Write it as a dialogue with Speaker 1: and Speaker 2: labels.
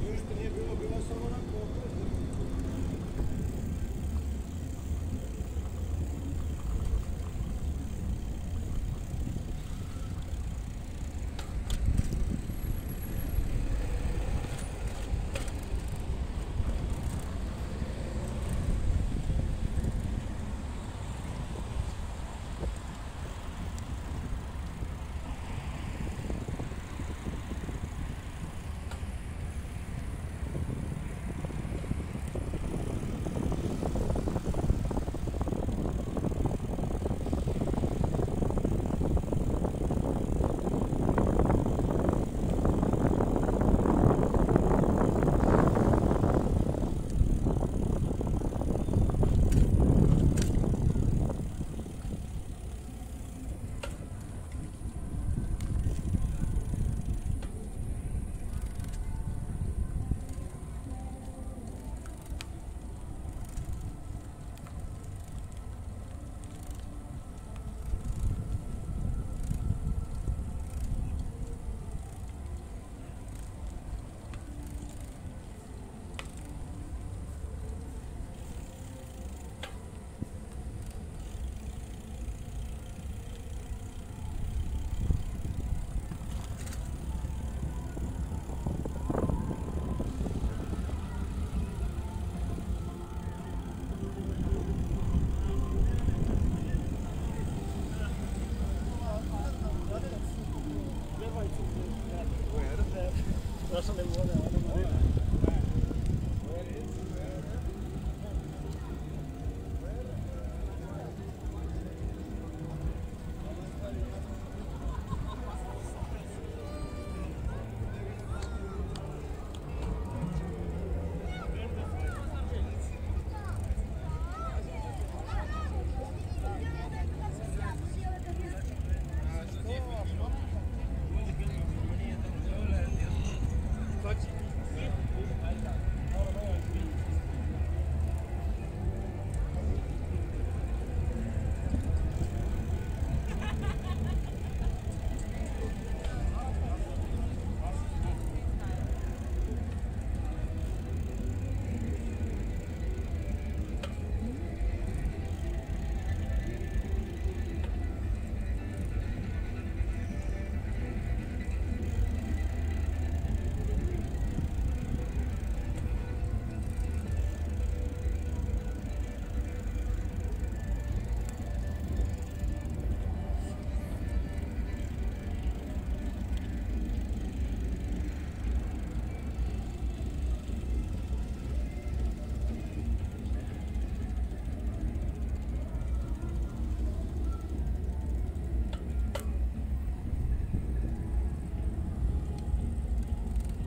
Speaker 1: Yürüyüşte niye böyle bir vasıf olarak
Speaker 2: Gracias.